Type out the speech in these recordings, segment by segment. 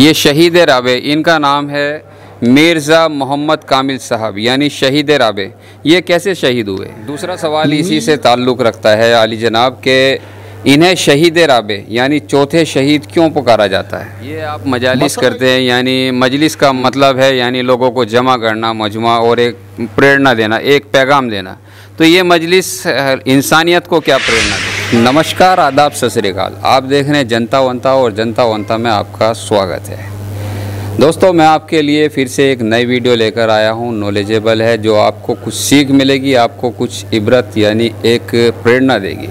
ये शहीद राबे इनका नाम है मिर्ज़ा मोहम्मद कामिल साहब यानी शहीद राबे। ये कैसे शहीद हुए? दूसरा सवाल इसी से ताल्लुक़ रखता है आली जनाब के इन्हें शहीद राबे यानी चौथे शहीद क्यों पुकारा जाता है? ये आप मजालिस करते हैं यानी मजलिस का मतलब है यानी लोगों को जमा करना मजमा और एक प्रेरणा देना एक पैगाम देना। तो ये मजलिस इंसानियत को क्या प्रेरणा नमस्कार, आदाब, सत आप देख रहे हैं जनता वंता और जनता वंता में आपका स्वागत है। दोस्तों, मैं आपके लिए फिर से एक नई वीडियो लेकर आया हूँ। नॉलेजेबल है, जो आपको कुछ सीख मिलेगी, आपको कुछ इबरत, यानी एक प्रेरणा देगी।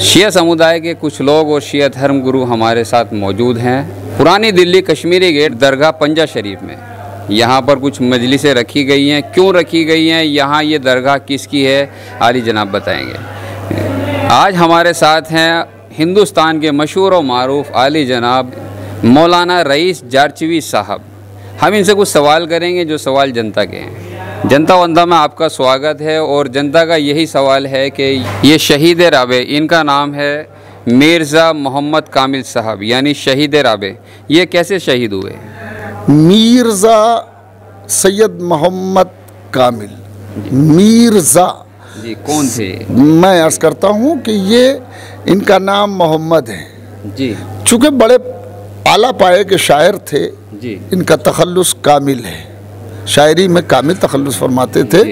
शिया समुदाय के कुछ लोग और शिया धर्म गुरु हमारे साथ मौजूद हैं। पुरानी दिल्ली कश्मीरी गेट, दरगाह पंजा शरीफ में। यहाँ पर कुछ मजलिसें रखी गई हैं। क्यों रखी गई हैं? यहाँ ये दरगाह किसकी है? आली जनाब बताएँगे। आज हमारे साथ हैं हिंदुस्तान के मशहूर और मरूफ आली जनाब मौलाना रईस जारचवी साहब। हम इनसे कुछ सवाल करेंगे जो सवाल जनता के हैं। जनता वंदा में आपका स्वागत है और जनता का यही सवाल है कि ये शहीद राबे, इनका नाम है मिर्ज़ा मोहम्मद कामिल साहब, यानी शहीद राबे। ये कैसे शहीद हुए? मीरज़ा सैयद मोहम्मद कामिल। मीरज़ा जी कौन थे? मैं अर्ज़ करता हूँ कि ये इनका नाम मोहम्मद है। जी। चूँकि बड़े आला पाए के शायर थे जी। इनका तखलस कामिल है। शायरी में कामिल तखल्लुस फरमाते थे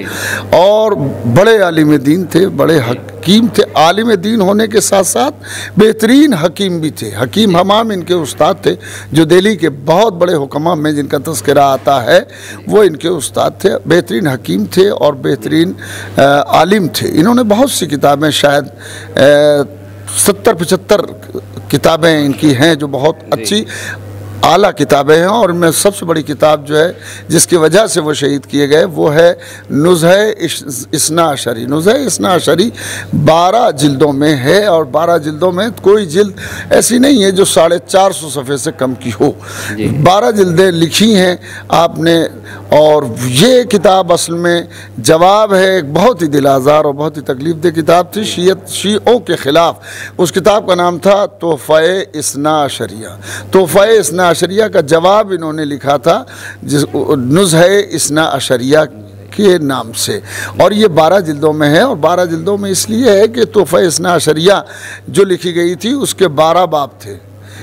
और बड़े आलिम दीन थे बड़े हकीम थे। आलिम दीन होने के साथ साथ बेहतरीन हकीम भी थे। हकीम हमाम इनके उस्ताद थे जो दिल्ली के बहुत बड़े हुक्मा में जिनका तस्करा आता है वो इनके उस्ताद थे। बेहतरीन हकीम थे और बेहतरीन आलिम थे। इन्होंने बहुत सी किताबें शायद सत्तर पचहत्तर किताबें इनकी हैं जो बहुत अच्छी आला किताबें हैं और उनमें सबसे बड़ी किताब जो है जिसकी वजह से वो शहीद किए गए वो है नुज़ह इसना अशरी नुज़ह इसना अशरी बारह जिल्दों में है और बारह जिल्दों में कोई जिल्द ऐसी नहीं है जो साढ़े चार सौ सफ़े से कम की हो। बारह जिल्दें लिखी हैं आपने और ये किताब असल में जवाब है एक बहुत ही दिल आज़ार और बहुत ही तकलीफ़ दे किताब थी शीयत शीओं के ख़िलाफ़। उस किताब का नाम था तोहफ़ा इसना अशरिया तोहफ़ा इसना अशरिया का जवाब इन्होंने लिखा था जिस नुज़ है इसना अशरिया के नाम से। और ये बारह जिल्दों में है और बारह जिल्दों में इसलिए है कि तोहफ़ा इसना अशरिया जो लिखी गई थी उसके बारह बाप थे।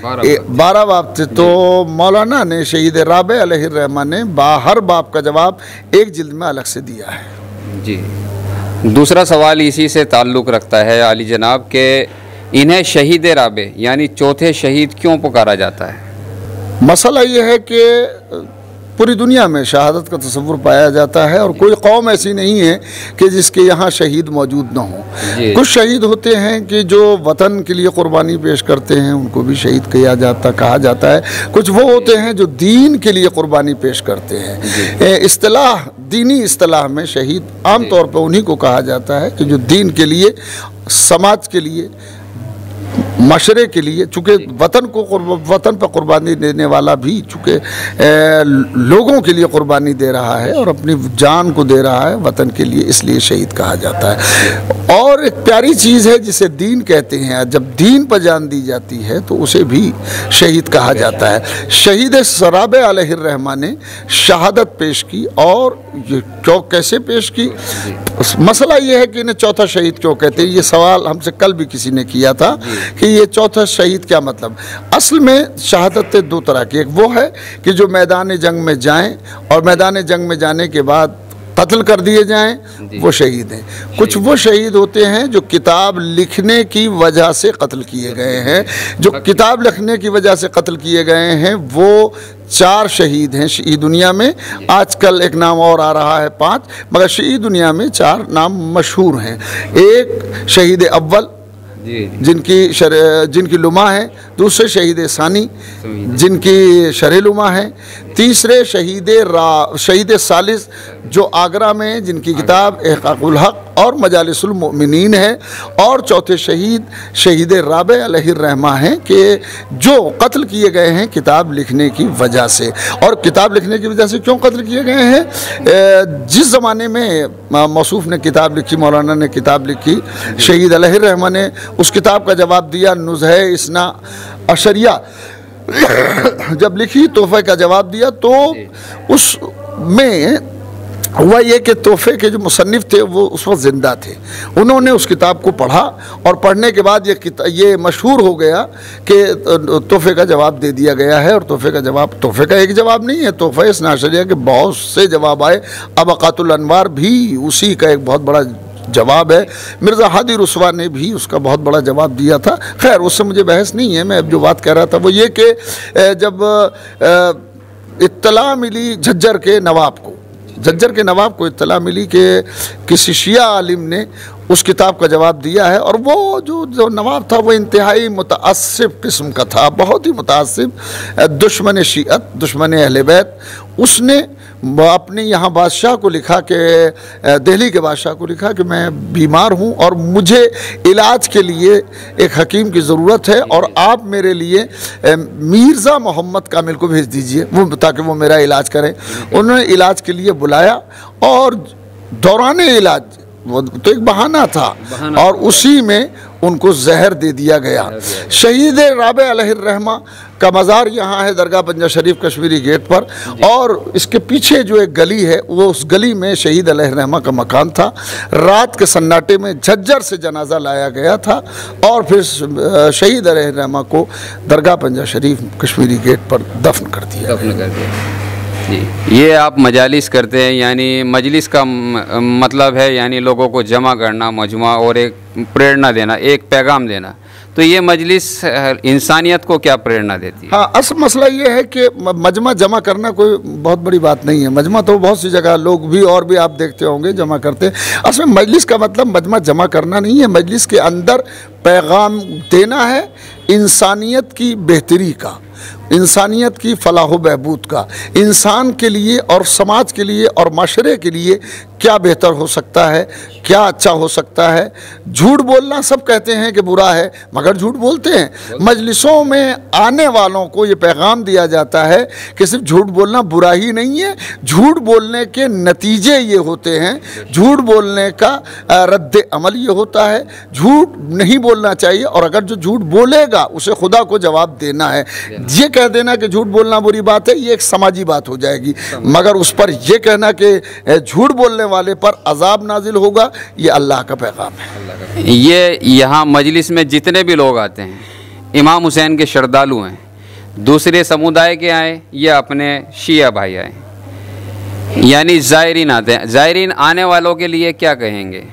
बारह बाप। थे तो मौलाना ने शहीद राबे रहमान ने बाहर बाप का जवाब एक जिल्द में अलग से दिया है। जी। दूसरा सवाल इसी से ताल्लुक़ रखता है आली जनाब के इन्हें शहीद राबे यानी चौथे शहीद क्यों पुकारा जाता है? मसला ये है कि पूरी दुनिया में शहादत का तस्वुर पाया जाता है और कोई कौम ऐसी नहीं है कि जिसके यहाँ शहीद मौजूद ना हो। कुछ शहीद होते हैं कि जो वतन के लिए कुर्बानी पेश करते हैं उनको भी शहीद किया जाता कहा जाता है। कुछ वो होते हैं जो दीन के लिए कुर्बानी पेश करते हैं। इस्तलाह दीनी इस्तलाह में शहीद आम तौर पर उन्हीं को कहा जाता है कि जो दीन के लिए समाज के लिए मशरे के लिए चूँकि वतन को वतन पर कुर्बानी देने वाला भी चूँकि लोगों के लिए कुर्बानी दे रहा है और अपनी जान को दे रहा है वतन के लिए इसलिए शहीद कहा जाता है। और एक प्यारी चीज़ है जिसे दीन कहते हैं जब दीन पर जान दी जाती है तो उसे भी शहीद कहा जाता है। शहीद सराब रहमान ने शहादत पेश की और ये क्यों कैसे पेश की? मसला ये है कि इन्हें चौथा शहीद क्यों कहते हैं। ये सवाल हमसे कल भी किसी ने किया था कि ये चौथा शहीद क्या मतलब? असल में शहादत दो तरह की। एक वो है कि जो मैदान जंग में जाएँ और मैदान जंग में जाने के बाद कत्ल कर दिए जाएँ वो शहीद हैं। कुछ वो शहीद होते हैं जो किताब लिखने की वजह से कत्ल किए गए हैं। जो किताब लिखने की वजह से कत्ल किए गए हैं वो चार शहीद हैं शी दुनिया में। आजकल एक नाम और आ रहा है पाँच मगर शी दुनिया में चार नाम मशहूर हैं। एक शहीद अव्वल जिनकी शर, जिनकी लुमा है दूसरे शहीद सानी जिनकी शरेलुमा है तीसरे शहीद रा शहीद सालिस जो आगरा में जिनकी किताब एहकाकुल हक और मजालसुलमिन है और चौथे शहीद शहीद राब रहमा हैं कि जो कत्ल किए गए हैं किताब लिखने की वजह से। और किताब लिखने की वजह से क्यों कत्ल किए गए हैं? जिस ज़माने में मौसूफ ने किताब लिखी मौलाना ने किताब लिखी शहीद रहमा ने उस किताब का जवाब दिया नुज़ह इसना अशरिया। जब लिखी तोहफे का जवाब दिया तो उस में हुआ ये कि तोहफे के जो मुसनफ़ थे वो उस वक्त ज़िंदा थे। उन्होंने उस किताब को पढ़ा और पढ़ने के बाद ये ये मशहूर हो गया कि तोहफे का जवाब दे दिया गया है और तोहफे का जवाब तोहफे का एक जवाब नहीं है तोहफे इस नाशरिया के बहुत से जवाब आए। अब अनवार भी उसी का एक बहुत बड़ा जवाब है। मिर्ज़ा हादी रसवा ने भी उसका बहुत बड़ा जवाब दिया था। खैर, उससे मुझे बहस नहीं है, मैं अब जो बात कह रहा था वो ये कि जब इतला मिली झज्जर के नवाब को, झज्जर के नवाब को इतला मिली कि किसी शिया आलिम ने उस किताब का जवाब दिया है और वो जो जो नवाब था वो इंतहाई मुतासब किस्म का था बहुत ही मुतासब दुश्मन शीत दुश्मन अहल बैत। उसने अपने यहाँ बादशाह को लिखा कि दिल्ली के बादशाह को लिखा कि मैं बीमार हूँ और मुझे इलाज के लिए एक हकीम की ज़रूरत है और आप मेरे लिए मिर्ज़ा मोहम्मद कामिल को भेज दीजिए वो ताकि वो मेरा इलाज करें। उन्होंने इलाज के लिए बुलाया और दौरान इलाज तो एक बहाना था। बहाना और उसी में उनको जहर दे दिया गया। शहीद राब रहमा का मज़ार यहाँ है दरगाह पंजा शरीफ कश्मीरी गेट पर। और इसके पीछे जो एक गली है वो उस गली में शहीद रहमा का मकान था। रात के सन्नाटे में झज्जर से जनाजा लाया गया था और फिर शहीद रहमा को दरगाह पंजा शरीफ कश्मीरी गेट पर दफन कर दिया दफन कर दिया। जी। ये आप मजालिस करते हैं यानी मजलिस का मतलब है यानी लोगों को जमा करना मजमा और एक प्रेरणा देना एक पैगाम देना। तो ये मजलिस इंसानियत को क्या प्रेरणा देती है? हाँ असल मसला ये है कि मजमा जमा करना कोई बहुत बड़ी बात नहीं है। मजमा तो बहुत सी जगह लोग भी और भी आप देखते होंगे जमा करते हैं। असल में मजलिस का मतलब मजमा जमा करना नहीं है मजलिस के अंदर पैगाम देना है इंसानियत की बेहतरी का। इंसानियत की फलाह बहबूद का। इंसान के लिए और समाज के लिए और माशरे के लिए क्या बेहतर हो सकता है, क्या अच्छा हो सकता है? झूठ बोलना सब कहते हैं कि बुरा है, मगर झूठ बोलते हैं। मजलिसों में आने वालों को ये पैगाम दिया जाता है कि सिर्फ़ झूठ बोलना बुरा ही नहीं है, झूठ बोलने के नतीजे ये होते हैं। झूठ बोलने का रद्द अमल ये होता है। झूठ नहीं बोलना चाहिए और अगर जो झूठ बोलेगा, उसे खुदा को जवाब देना है। ये कह देना कि झूठ बोलना बुरी बात है, ये एक समाजी बात हो जाएगी। मगर उस पर यह कहना कि झूठ बोलने वाले पर अजाब नाजिल होगा, ये अल्लाह का पैगाम है। ये यहाँ मजलिस में जितने भी लोग आते हैं, इमाम हुसैन के श्रद्धालु हैं, दूसरे समुदाय के आए, या अपने शिया भाई आए। यानी ज़ायरीन आते हैं। ज़ायरीन आने वालों के लिए क्या कहेंगे?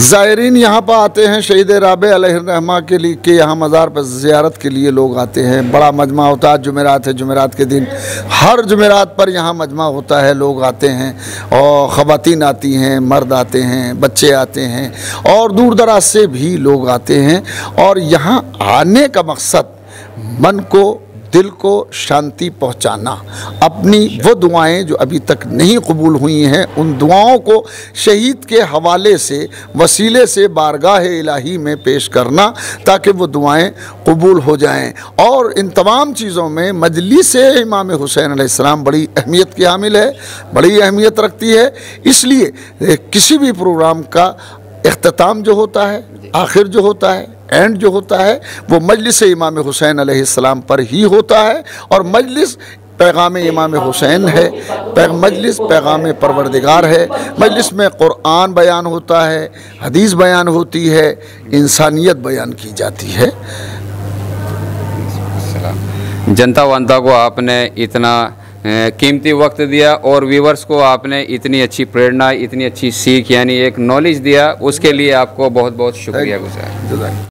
ज़ायरीन यहाँ पर आते हैं शहीद राब रहमा के लिए, के यहाँ मज़ार पर ज़्यारत के लिए लोग आते हैं। बड़ा मजमा होता है, जुमेरात है, जुमेरात के दिन। हर जुमेरात पर यहाँ मजमा होता है, लोग आते हैं और ख़वान आती हैं, मर्द आते हैं, बच्चे आते हैं और दूर दराज से भी लोग आते हैं। और यहाँ आने का मकसद मन को दिल को शांति पहुंचाना। अपनी वो दुआएँ जो अभी तक नहीं कबूल हुई हैं, उन दुआओं को शहीद के हवाले से, वसीले से बारगाह इलाही में पेश करना, ताकि वो दुआएँ कबूल हो जाएँ। और इन तमाम चीज़ों में मजलिस इमाम हुसैन आसमाम बड़ी अहमियत की हामिल है, बड़ी अहमियत रखती है। इसलिए, किसी भी प्रोग्राम का अख्ताम जो होता है, आखिर जो होता है एंड जो होता है वो मजलिस इमाम हुसैन अलैहिस्सलाम पर ही होता है और मजलिस पैगाम इमाम हुसैन है। पैग मजलिस पैगाम परवरदिगार है। मजलिस में क़ुरान बयान होता है हदीस बयान होती है इंसानियत बयान की जाती है। जनता वनता को आपने इतना कीमती वक्त दिया और व्यूवर्स को आपने इतनी अच्छी प्रेरणा इतनी अच्छी सीख यानी एक नॉलेज दिया उसके लिए आपको बहुत बहुत शुक्रिया गुजार।